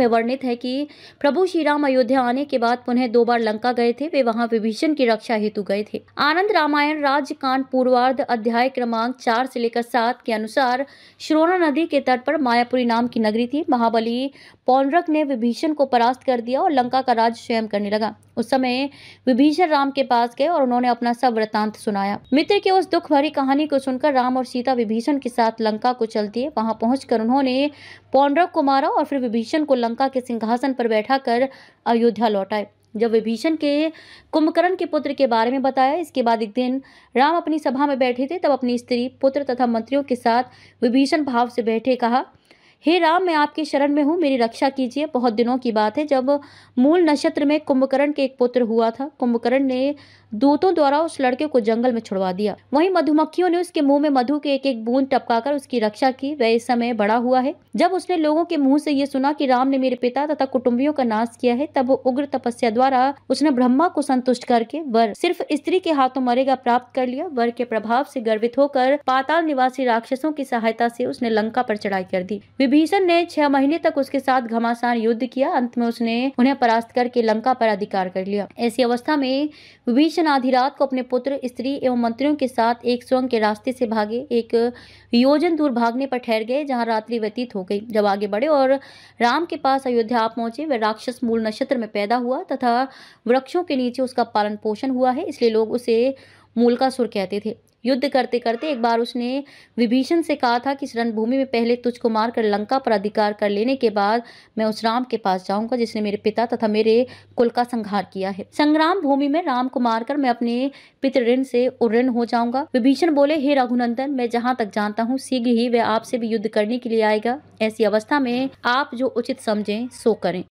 में वर्णित है कि प्रभु श्री राम अयोध्या आने के बाद पुनः दो बार लंका गए थे। वे वहाँ विभीषण की रक्षा हेतु गए थे। आनंद रामायण राज्यकांड पूर्वार्ध अध्याय क्रमांक चार से लेकर सात के अनुसार श्रोणा नदी के तट पर मायापुरी नाम की नगरी थी। महाबली पौनरक ने विभीषण को परास्त कर दिया और लंका का राज स्वयं करने लगा। उस समय विभीषण राम के पास गए और उन्होंने अपना सब वृतांत सुनाया। मित्र की उस दुख भरी कहानी को सुनकर राम और सीता विभीषण के साथ लंका को चल दिए वहाँ पहुंचकर उन्होंने पौंड्रक को मारा और फिर विभीषण को लंका के सिंहासन पर बैठा कर अयोध्या लौट। आए जब विभीषण के कुंभकर्ण के पुत्र के बारे में बताया, इसके बाद एक दिन राम अपनी सभा में बैठे थे, तब अपनी स्त्री, पुत्र तथा मंत्रियों के साथ विभीषण भाव से बैठे कहा हे राम, मैं आपकी शरण में हूँ, मेरी रक्षा कीजिए। बहुत दिनों की बात है, जब मूल नक्षत्र में कुंभकर्ण के एक पुत्र हुआ था, कुंभकर्ण ने दूतों द्वारा उस लड़के को जंगल में छुड़वा दिया। वहीं मधुमक्खियों ने उसके मुँह में मधु के एक एक बूंद टपकाकर उसकी रक्षा की। वह इस समय बड़ा हुआ है। जब उसने लोगों के मुँह से ये सुना कि राम ने मेरे पिता तथा कुटुंबियों का नाश किया है, तब उग्र तपस्या द्वारा उसने ब्रह्मा को संतुष्ट करके वर, सिर्फ़ स्त्री के हाथों मरेगा, प्राप्त कर लिया। वर के प्रभाव से गर्वित होकर पाताल निवासी राक्षसों की सहायता से उसने लंका पर चढ़ाई कर दी। विभीषण ने छह महीने तक उसके साथ घमासान युद्ध किया। अंत में उसने उन्हें परास्त करके लंका पर अधिकार कर लिया। ऐसी अवस्था में विभीषण आधी रात को अपने पुत्र, स्त्री एवं मंत्रियों के साथ एक स्वयं के रास्ते से भागे। एक योजन दूर भागने पर ठहर गए, जहाँ रात्रि व्यतीत हो गई। जब आगे बढ़े और राम के पास अयोध्या आप पहुँचे, वह राक्षस मूल नक्षत्र में पैदा हुआ तथा वृक्षों के नीचे उसका पालन पोषण हुआ है, इसलिए लोग उसे मूल का सुर कहते थे। युद्ध करते करते एक बार उसने विभीषण से कहा था कि इस रणभूमि में पहले तुझको मारकर लंका पर अधिकार कर लेने के बाद मैं उस राम के पास जाऊँगा जिसने मेरे पिता तथा मेरे कुल का संहार किया है। संग्राम भूमि में राम को मारकर मैं अपने पितृ से उऋण हो जाऊँगा। विभीषण बोले, हे रघुनंदन, मैं जहाँ तक जानता हूँ, शीघ्र ही वह आपसे भी युद्ध करने के लिए आएगा। ऐसी अवस्था में आप जो उचित समझें, सो करें।